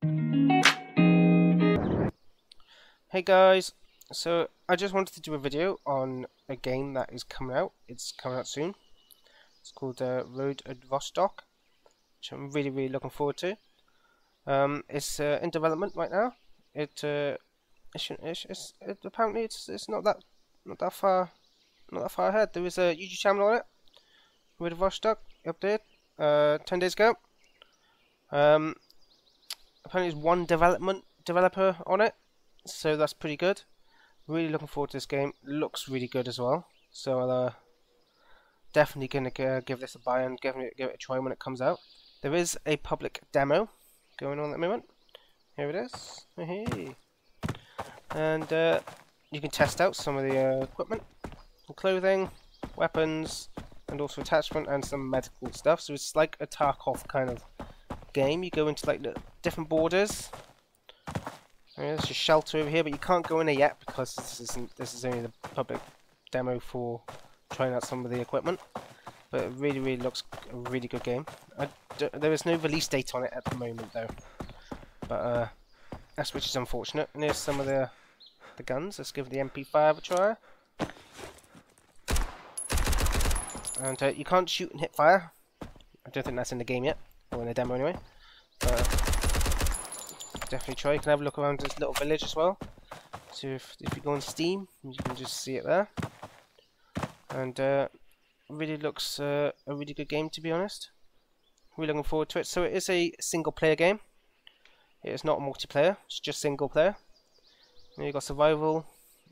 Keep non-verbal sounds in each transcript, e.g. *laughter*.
Hey guys, so I just wanted to do a video on a game that is coming out. It's coming out soon. It's called uh, Road to Vostok, which I'm really really looking forward to. Um, it's uh, in development right now. It, uh, it's, it's, it, apparently it's it's not that not that far not that far ahead. There is a YouTube channel on it. Road to Vostok update uh, ten days ago. Um, apparently, there's one development developer on it so that's pretty good. Really looking forward to this game. Looks really good as well. So I'll uh, definitely gonna uh, give this a buy and give it, give it a try when it comes out. There is a public demo going on at the moment. Here it is. Hey. And uh, you can test out some of the uh, equipment, clothing, weapons, and also attachment and some medical stuff. So it's like a Tarkov kind of game. You go into like the different borders there's a shelter over here, but you can't go in there yet because this isn't. This is only the public demo for trying out some of the equipment. But it really, really looks a really good game. there is no release date on it at the moment, though. But uh, that's which is unfortunate. And here's some of the the guns. Let's give the MP5 a try. And uh, you can't shoot and hit fire. I don't think that's in the game yet, or in the demo anyway. But, definitely try. You can have a look around this little village as well. So if, if you go on Steam, you can just see it there. And uh, really looks uh, a really good game to be honest. Really looking forward to it. So it is a single player game. It is not multiplayer, it's just single player. And you got survival,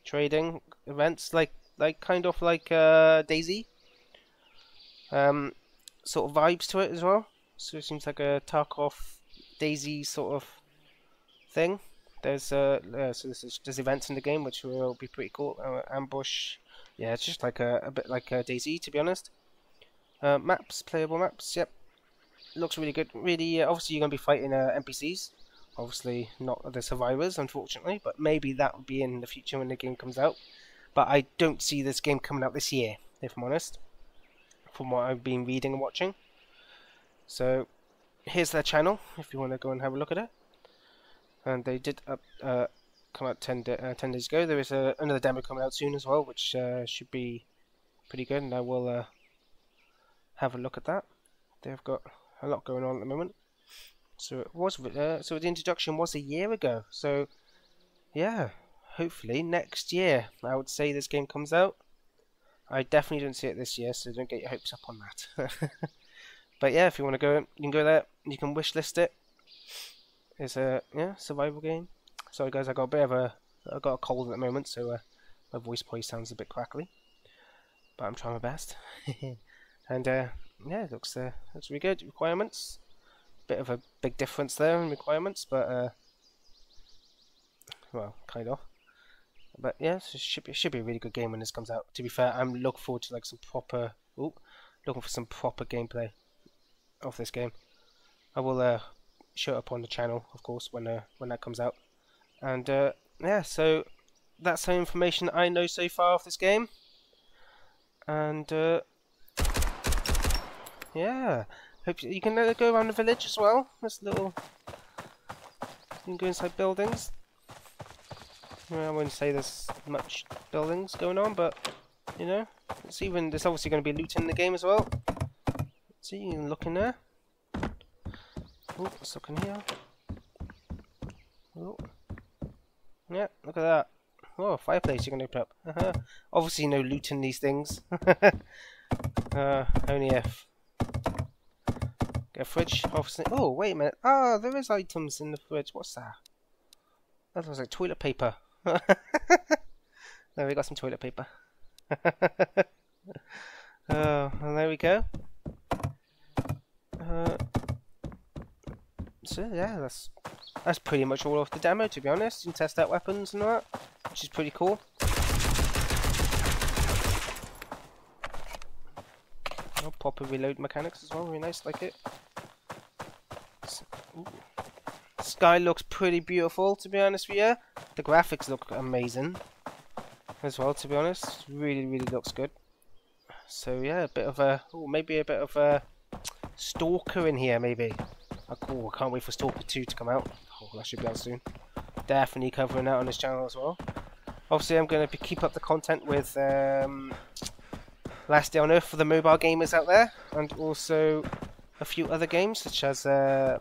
trading, events like like kind of like uh, DayZ. Um, sort of vibes to it as well. So it seems like a Tarkov DayZ sort of thing. There's uh, uh so there's, there's events in the game which will be pretty cool. Uh, ambush, yeah, it's just like a, a bit like a DayZ to be honest. Uh, maps, playable maps, yep. Looks really good. Really, uh, obviously you're gonna be fighting uh, NPCs. Obviously not the survivors, unfortunately, but maybe that will be in the future when the game comes out. But I don't see this game coming out this year, if I'm honest, from what I've been reading and watching. So here's their channel if you want to go and have a look at it and they did up, uh, come out 10, uh, 10 days ago. There is a, another demo coming out soon as well, which uh, should be pretty good, and I will uh, have a look at that. They've got a lot going on at the moment. So it was uh, so the introduction was a year ago. So yeah, hopefully next year I would say this game comes out. I definitely don't see it this year, so don't get your hopes up on that. *laughs* but yeah, if you want to go, you can go there. You can wish list it. It's a yeah survival game. Sorry guys, I got a bit of a I got a cold at the moment, so uh, my voice probably sounds a bit crackly, but I'm trying my best. *laughs* and uh, yeah, it looks uh, looks really good. Requirements, bit of a big difference there in requirements, but uh, well, kind of. But yeah, it should be it should be a really good game when this comes out. To be fair, I'm looking forward to like some proper, ooh, looking for some proper gameplay of this game. I will uh, show up on the channel, of course, when uh, when that comes out. And uh, yeah, so that's the information I know so far of this game. And uh, yeah, hope you, you can go around the village as well. There's little, you can go inside buildings. I wouldn't say there's much buildings going on, but you know, it's even there's obviously going to be loot in the game as well. See, you can look in there. Let's look in here. Oh. Yeah, look at that. Oh, fireplace you can open up. Uh -huh. Obviously no loot in these things. *laughs* uh, only if. Get a fridge, obviously. Oh, wait a minute. Ah, there is items in the fridge. What's that? That looks like toilet paper. *laughs* there we got some toilet paper. oh, *laughs* and there we go. Uh, so yeah, that's that's pretty much all of the demo to be honest. You can test out weapons and that, which is pretty cool. Oh, proper reload mechanics as well, really nice, like it. Sky looks pretty beautiful to be honest with you. The graphics look amazing as well to be honest. Really, really looks good. So yeah, a bit of a, oh, maybe a bit of a stalker in here maybe. Oh, cool. I can't wait for Stalker 2 to come out. that should be out soon. Definitely covering that on this channel as well. Obviously, I'm going to keep up the content with um, Last Day on Earth for the mobile gamers out there, and also a few other games such as uh,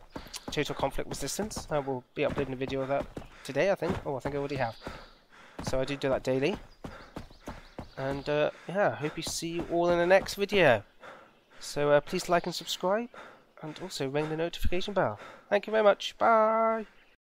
Total Conflict Resistance. I will be uploading a video of that today, I think. Oh, I think I already have. So I do do that daily. And uh, yeah, I hope you see you all in the next video. So uh, please like and subscribe, and also ring the notification bell. Thank you very much. Bye.